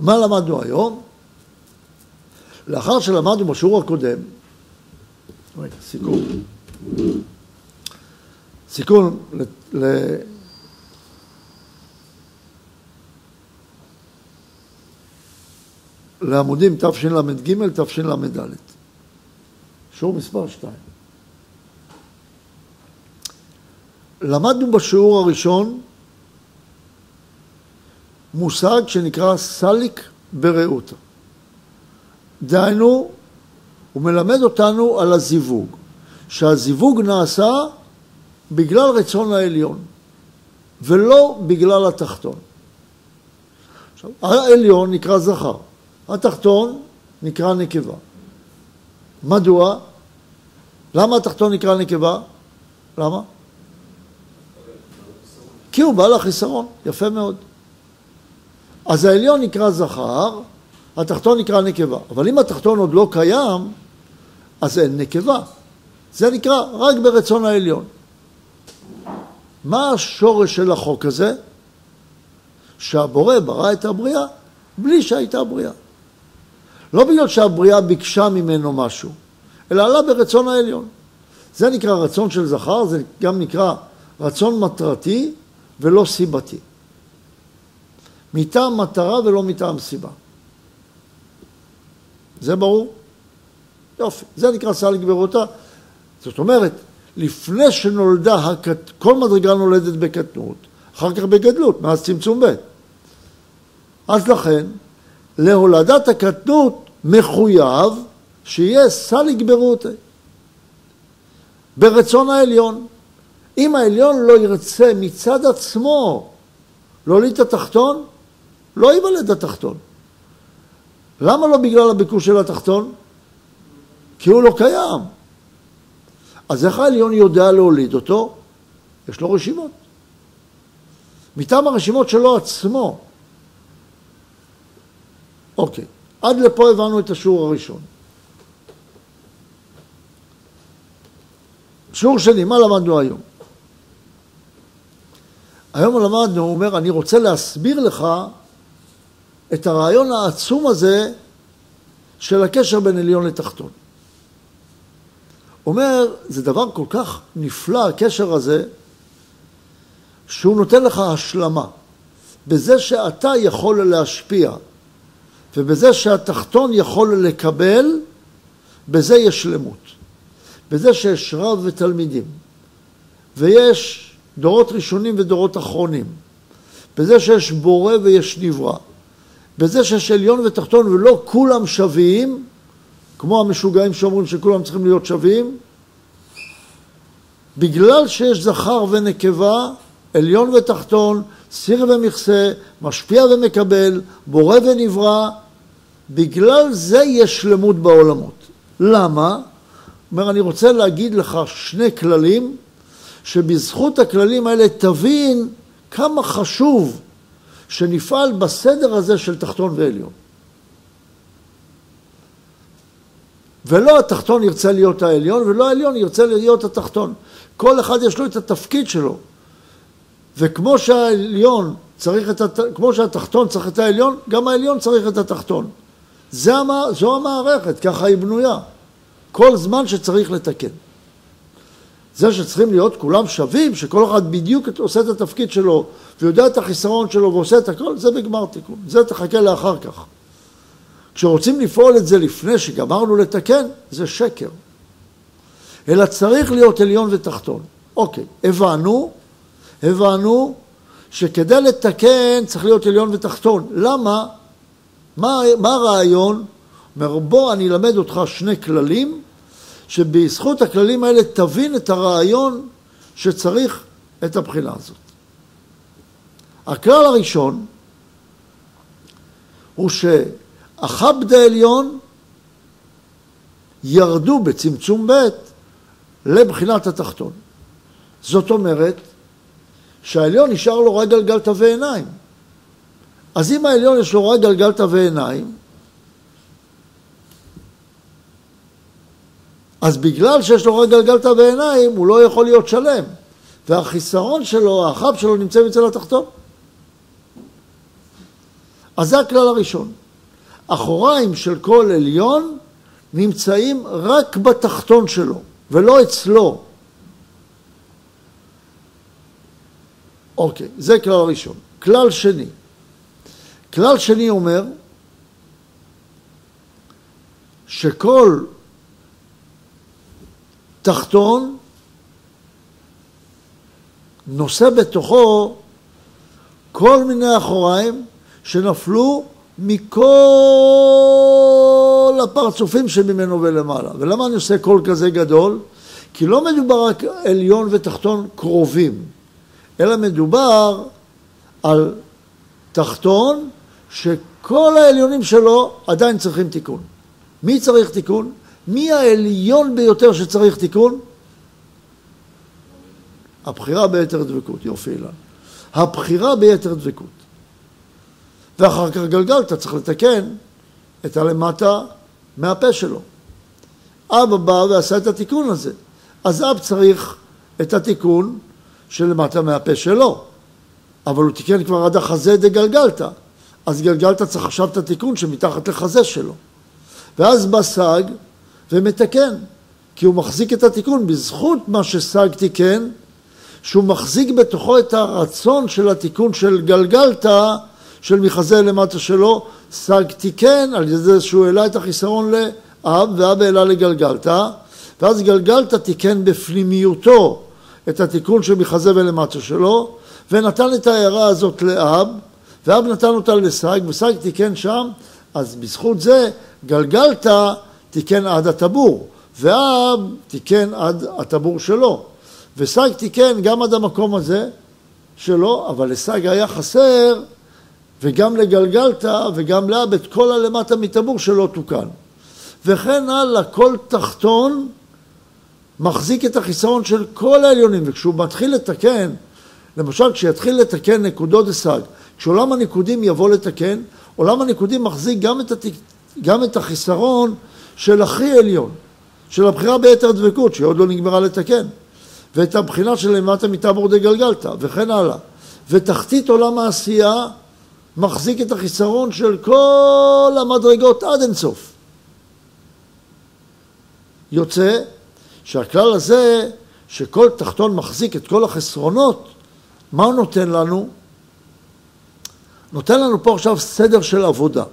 מה למדנו היום? לאחר שלמדנו בשיעור הקודם, רגע, סיכום, סיכום ל... ל... לעמודים תשל"ג, תשל"ד. שיעור מספר 2. למדנו בשיעור הראשון מושג שנקרא סליק ברעותה. דהיינו, הוא מלמד אותנו על הזיווג, שהזיווג נעשה בגלל רצון העליון, ולא בגלל התחתון. עכשיו, העליון נקרא זכר, התחתון נקרא נקבה. מדוע? למה התחתון נקרא נקבה? למה? כי הוא בעל החיסרון, יפה מאוד. אז העליון נקרא זכר, התחתון נקרא נקבה. אבל אם התחתון עוד לא קיים, אז אין נקבה. זה נקרא רק ברצון העליון. מה השורש של החוק הזה? שהבורא ברא את הבריאה בלי שהייתה בריאה. לא בגלל שהבריאה ביקשה ממנו משהו, אלא עלה ברצון העליון. זה נקרא רצון של זכר, זה גם נקרא רצון מטרתי ולא סיבתי. מטעם מטרה ולא מטעם סיבה. זה ברור? יופי. זה נקרא סל גבירותה. זאת אומרת, לפני שנולדה, הקט... כל מדרגה נולדת בקטנות, אחר כך בגדלות, מאז צמצום ב'. אז לכן, להולדת הקטנות מחויב שיהיה סל גבירותה. ברצון העליון. אם העליון לא ירצה מצד עצמו להוליד את התחתון, לא ייוולד התחתון. למה לא בגלל הביקוש של התחתון? כי הוא לא קיים. אז איך העליון יודע להוליד אותו? יש לו רשימות. מטעם הרשימות שלו עצמו. אוקיי, עד לפה הבנו את השיעור הראשון. שיעור שני, מה למדנו היום? היום למדנו, הוא אומר, אני רוצה להסביר לך את הרעיון העצום הזה של הקשר בין עליון לתחתון. אומר, זה דבר כל כך נפלא, הקשר הזה, שהוא נותן לך השלמה. בזה שאתה יכול להשפיע, ובזה שהתחתון יכול לקבל, בזה יש שלמות. בזה שיש רב ותלמידים, ויש דורות ראשונים ודורות אחרונים, בזה שיש בורא ויש נברא, בזה שיש עליון ותחתון ולא כולם שווים, כמו המשוגעים שאומרים שכולם צריכים להיות שווים, בגלל שיש זכר ונקבה, עליון ותחתון, סיר ומכסה, משפיע ומקבל, בורא ונברא, בגלל זה יש שלמות בעולמות. למה? אומר, אני רוצה להגיד לך שני כללים, שבזכות הכללים האלה תבין כמה חשוב שנפעל בסדר הזה של תחתון ועליון. ולא התחתון ירצה להיות העליון, ולא העליון ירצה להיות התחתון. כל אחד יש לו את התפקיד שלו. וכמו שהעליון צריך את הת... כמו שהתחתון צריך את העליון, גם העליון צריך את התחתון. זה המ... זו המערכת, ככה היא בנויה. כל זמן שצריך לתקן. זה שצריכים להיות כולם שווים, שכל אחד בדיוק עושה את התפקיד שלו ויודע את החיסרון שלו ועושה את הכל, זה בגמר תיקון. זה תחכה לאחר כך. כשרוצים לפעול את זה לפני שגמרנו לתקן, זה שקר. אלא צריך להיות עליון ותחתון. אוקיי, הבנו, הבנו שכדי לתקן צריך להיות עליון ותחתון. למה? מה, מה הרעיון? אומר, בוא אני אלמד אותך שני כללים שבזכות הכללים האלה תבין את הרעיון שצריך את הבחינה הזאת. הכלל הראשון הוא שהחבד העליון ירדו בצמצום ב' לבחינת התחתון. זאת אומרת שהעליון נשאר לו רק גלגלתא ועיניים. אז אם העליון יש לו רק גלגלתא ועיניים, אז בגלל שיש לו רק גלגלתא בעיניים, הוא לא יכול להיות שלם. והחיסרון שלו, האחב שלו, נמצא אצל התחתון. אז זה הכלל הראשון. אחוריים של כל עליון נמצאים רק בתחתון שלו, ולא אצלו. אוקיי, זה כלל ראשון. כלל שני. כלל שני אומר שכל תחתון נושא בתוכו כל מיני אחוריים שנפלו מכל הפרצופים שממנו ולמעלה. ולמה אני עושה קול כזה גדול? כי לא מדובר רק עליון ותחתון קרובים, אלא מדובר על תחתון שכל העליונים שלו עדיין צריכים תיקון. מי צריך תיקון? מי העליון ביותר שצריך תיקון? הבחירה ביתר דבקות, יופי אילן. הבחירה ביתר דבקות. ואחר כך גלגלת, צריך לתקן את הלמטה מהפה שלו. אבא בא ועשה את התיקון הזה. אז אב צריך את התיקון שלמטה מהפה שלו. אבל הוא תיקן כבר עד החזה דגלגלת. אז גלגלת צריך עכשיו את התיקון שמתחת לחזה שלו. ואז בא סג ומתקן, כי הוא מחזיק את התיקון בזכות מה שסג תיקן, שהוא מחזיק בתוכו את הרצון של התיקון של גלגלת, של מחזה למטה שלו, סג תיקן על ידי זה שהוא העלה את החיסרון לאב, ואב העלה לגלגלתא, ואז גלגלתא תיקן בפנימיותו את התיקון של מחזה ולמטה שלו, ונתן את ההערה הזאת לאב, ואב נתן אותה לסג, וסג תיקן שם, אז בזכות זה גלגלתא תיקן עד הטבור, ואב תיקן עד הטבור שלו. וסג תיקן גם עד המקום הזה שלו, אבל לסג היה חסר, וגם לגלגלתא וגם לאב את כל הלמטה מטבור שלא תוקן. וכן הלאה, כל תחתון מחזיק את החיסרון של כל העליונים, וכשהוא מתחיל לתקן, למשל כשיתחיל לתקן נקודות דסג, כשעולם הניקודים יבוא לתקן, עולם הניקודים מחזיק גם את, התק... גם את החיסרון של הכי עליון, של הבחירה ביתר דבקות, שהיא עוד לא נגמרה לתקן. ואת הבחינה של למטה מטבור דגלגלתא, וכן הלאה. ותחתית עולם העשייה מחזיק את החיסרון של כל המדרגות עד אינסוף. יוצא שהכלל הזה, שכל תחתון מחזיק את כל החסרונות, מה הוא נותן לנו? נותן לנו פה עכשיו סדר של עבודה.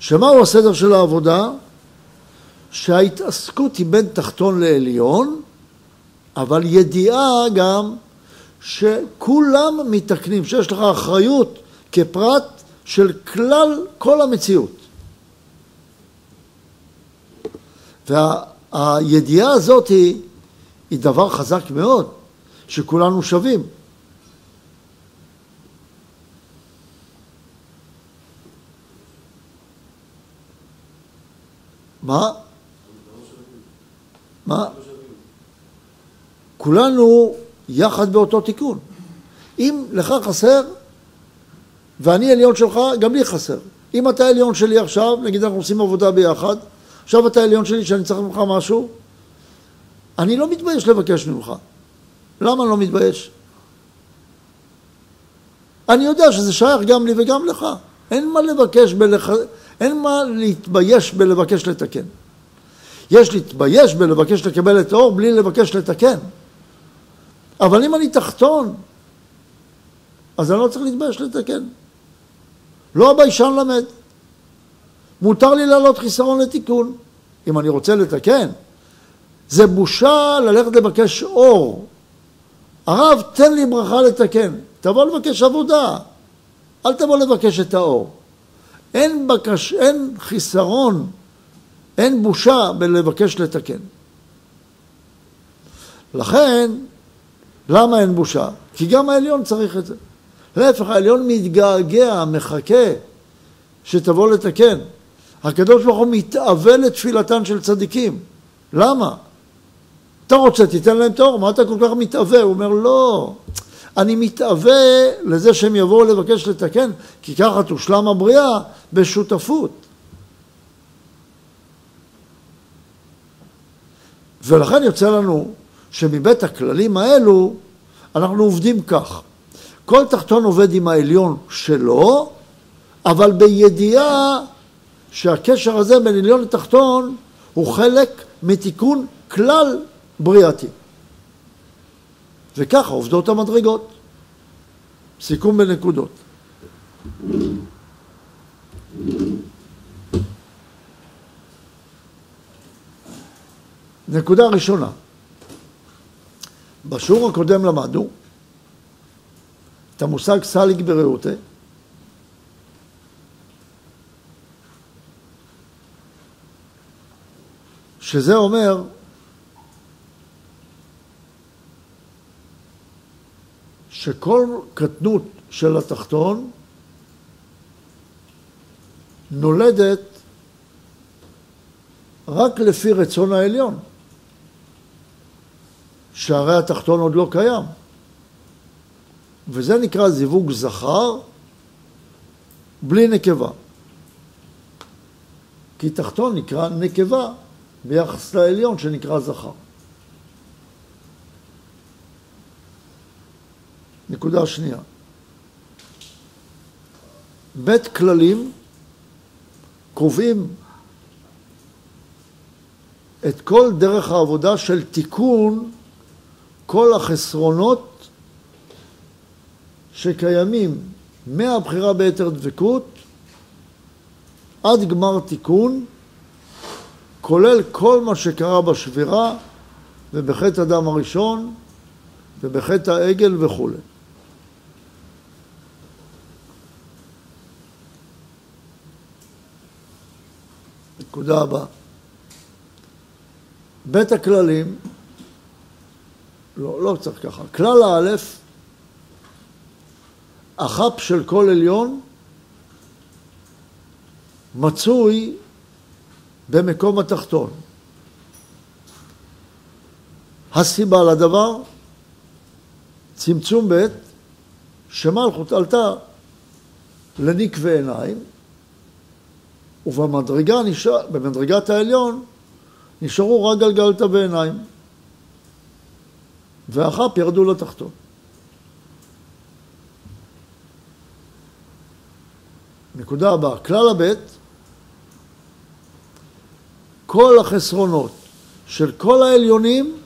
שמהו הסדר של העבודה? שההתעסקות היא בין תחתון לעליון, אבל ידיעה גם שכולם מתקנים, שיש לך אחריות כפרט של כלל כל המציאות. והידיעה הזאת היא, היא דבר חזק מאוד, שכולנו שווים. מה? מה? כולנו יחד באותו תיקון. אם לך חסר ואני עליון שלך, גם לי חסר. אם אתה עליון שלי עכשיו, נגיד אנחנו עושים עבודה ביחד, עכשיו אתה עליון שלי שאני צריך ממך משהו, אני לא מתבייש לבקש ממך. למה אני לא מתבייש? אני יודע שזה שייך גם לי וגם לך. אין מה לבקש, בלח... אין מה להתבייש בלבקש לתקן. יש להתבייש בלבקש לקבל את האור בלי לבקש לתקן. אבל אם אני תחתון, אז אני לא צריך להתבייש לתקן. לא הביישן למד. מותר לי להעלות חיסרון לתיקון, אם אני רוצה לתקן. זה בושה ללכת לבקש אור. הרב, תן לי ברכה לתקן. תבוא לבקש עבודה. אל תבוא לבקש את האור. אין, בקש, אין חיסרון, אין בושה בלבקש לתקן. לכן, למה אין בושה? כי גם העליון צריך את זה. להפך, העליון מתגעגע, מחכה שתבוא לתקן. הקדוש ברוך הוא מתאווה לתפילתן של צדיקים. למה? אתה רוצה, תיתן להם את האור, מה אתה כל כך מתאווה? הוא אומר, לא, אני מתאווה לזה שהם יבואו לבקש לתקן, כי ככה תושלם הבריאה בשותפות. ולכן יוצא לנו שמבית הכללים האלו אנחנו עובדים כך. כל תחתון עובד עם העליון שלו, אבל בידיעה שהקשר הזה בין עליון לתחתון הוא חלק מתיקון כלל בריאתי. וככה עובדות המדרגות. סיכום בנקודות. נקודה ראשונה, בשיעור הקודם למדנו המושג סליג ברעותה, שזה אומר שכל קטנות של התחתון נולדת רק לפי רצון העליון, שהרי התחתון עוד לא קיים. וזה נקרא זיווג זכר בלי נקבה. כי תחתון נקרא נקבה ביחס לעליון שנקרא זכר. נקודה שנייה. בית כללים קובעים את כל דרך העבודה של תיקון כל החסרונות שקיימים מהבחירה ביתר דבקות עד גמר תיקון, כולל כל מה שקרה בשבירה ובחטא הדם הראשון ובחטא העגל וכולי. נקודה הבאה. בית הכללים, לא, לא צריך ככה, כלל האלף, החפ של כל עליון מצוי במקום התחתון. הסיבה לדבר, צמצום ב' שמלכות עלתה לנקבי עיניים, ובמדרגה נשאר, במדרגת העליון נשארו רק גלגלתא בעיניים, והחפ ירדו לתחתון. נקודה הבאה, כלל הבית, כל החסרונות של כל העליונים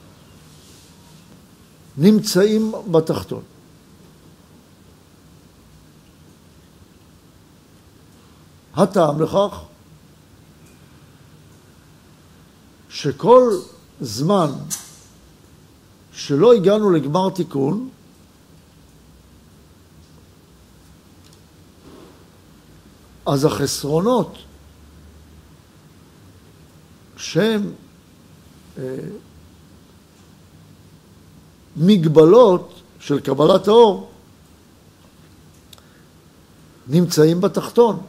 נמצאים בתחתון. הטעם לכך שכל זמן שלא הגענו לגמר תיקון, אז החסרונות שהם אה, מגבלות של קבלת האור נמצאים בתחתון.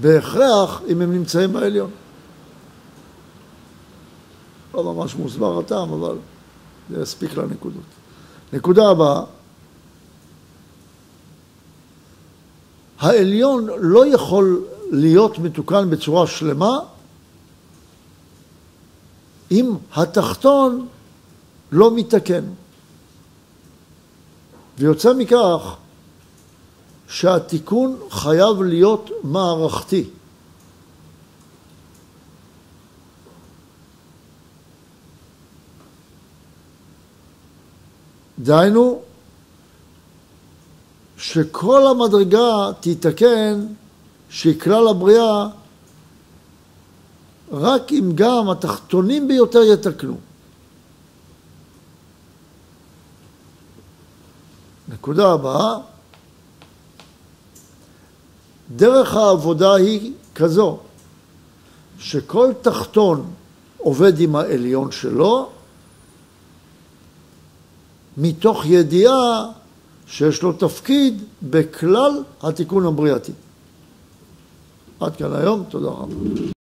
בהכרח אם הם נמצאים בעליון. לא ממש מוסבר הטעם, אבל זה יספיק לנקודות. נקודה הבאה, העליון לא יכול להיות מתוקן בצורה שלמה אם התחתון לא מתקן. ויוצא מכך שהתיקון חייב להיות מערכתי. דהיינו, שכל המדרגה תתקן שהיא כלל הבריאה רק אם גם התחתונים ביותר יתקנו. נקודה הבאה דרך העבודה היא כזו, שכל תחתון עובד עם העליון שלו, מתוך ידיעה שיש לו תפקיד בכלל התיקון הבריאתי. עד כאן היום, תודה רבה.